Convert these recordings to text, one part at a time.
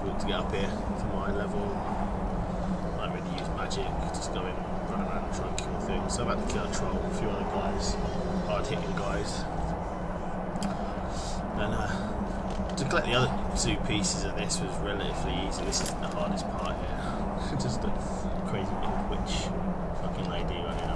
difficult to get up here for my level. I don't really use magic, just go in, run around and try and kill things. So I've had to kill a troll, a few other guys, hard hitting guys. And uh, to collect the other two pieces of this was relatively easy. This isn't the hardest part here. just a crazy witch fucking lady running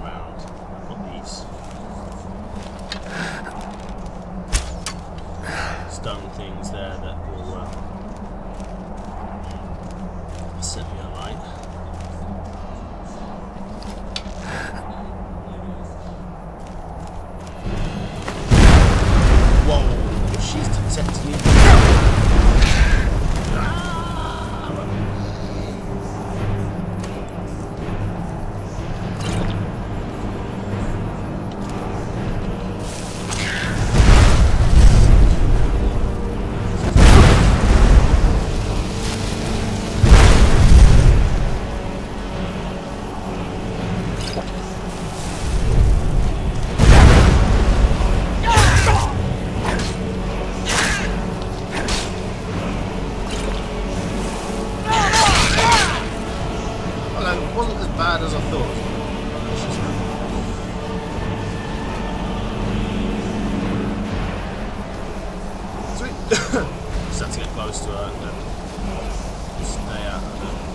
close to her and stay out of her.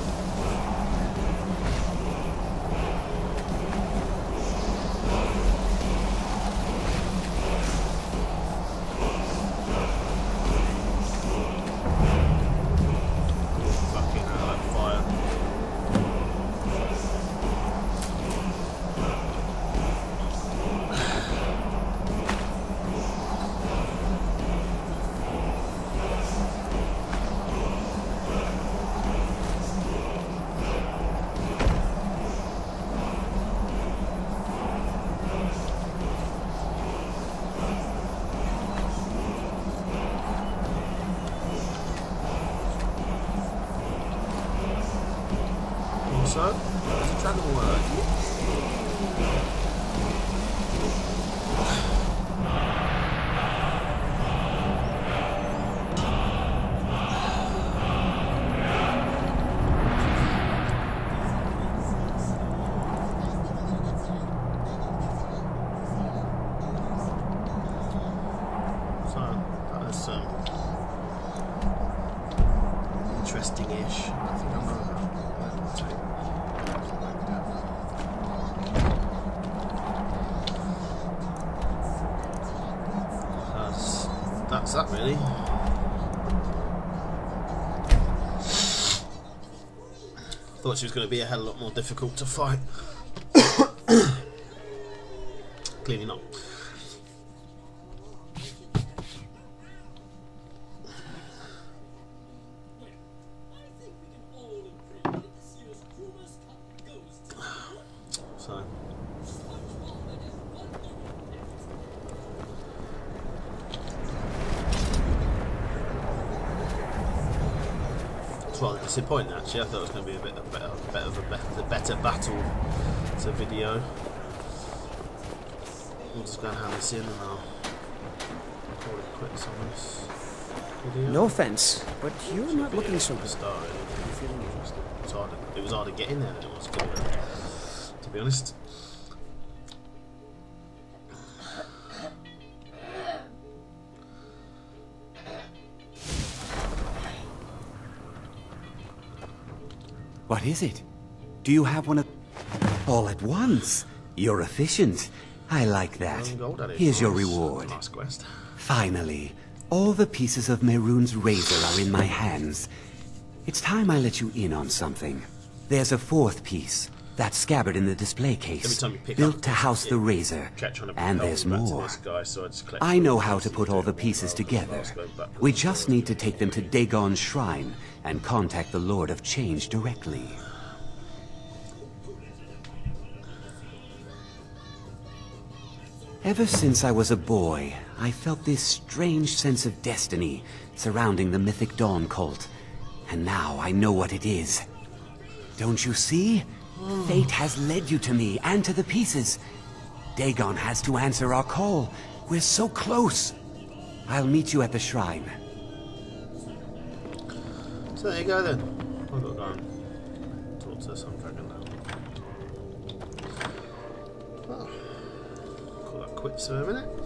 Also, there's a dragon word. That's, that's that really. Thought she was going to be a hell of a lot more difficult to fight. Clearly not. Rather disappointing actually. I thought it was going to be a bit, a bit, a bit of a better, better battle to video. We'll just go and hand this in and I'll call it quits on this video. No offense, but you're not looking so good. Really. It was harder. It was harder getting there than it was going. To be honest. What is it? Do you have one of... All at once? You're efficient. I like that. One gold, that is. Here's your reward. Finally, all the pieces of Mehrunes' razor are in my hands. It's time I let you in on something. There's a fourth piece, that scabbard in the display case, time you pick built up to house the razor. kept trying to And there's me back to more. guy, so I know how to put all the pieces together. fast, go backwards We just need to take them to Dagon's shrine and contact the Lord of Change directly. Ever since I was a boy, I felt this strange sense of destiny surrounding the Mythic Dawn cult. And now I know what it is. Don't you see? Fate has led you to me and to the pieces. Dagon has to answer our call. We're so close. I'll meet you at the shrine. So there you go then. I've got to go and talk to some dragon now. Well, call that quits for a minute.